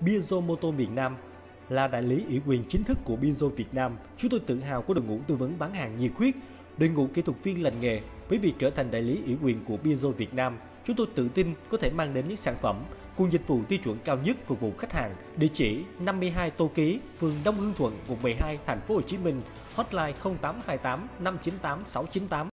Bizo Moto Việt Nam là đại lý ủy quyền chính thức của Bizo Việt Nam. Chúng tôi tự hào có đội ngũ tư vấn bán hàng nhiệt huyết, đội ngũ kỹ thuật viên lành nghề. Với việc trở thành đại lý ủy quyền của Bizo Việt Nam, chúng tôi tự tin có thể mang đến những sản phẩm cùng dịch vụ tiêu chuẩn cao nhất phục vụ khách hàng. Địa chỉ 52 Tô Ký, phường Đông Hương Thuận, quận 12, thành phố Hồ Chí Minh. Hotline 0828 598 698.